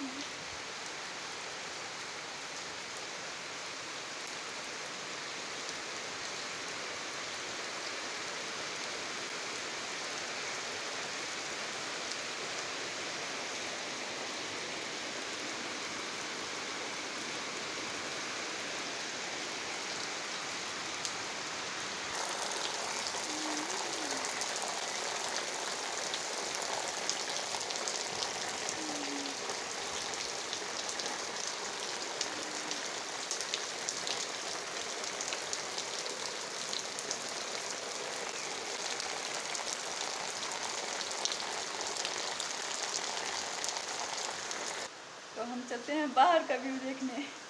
Mm -hmm. हम चलते हैं बाहर का व्यू देखने।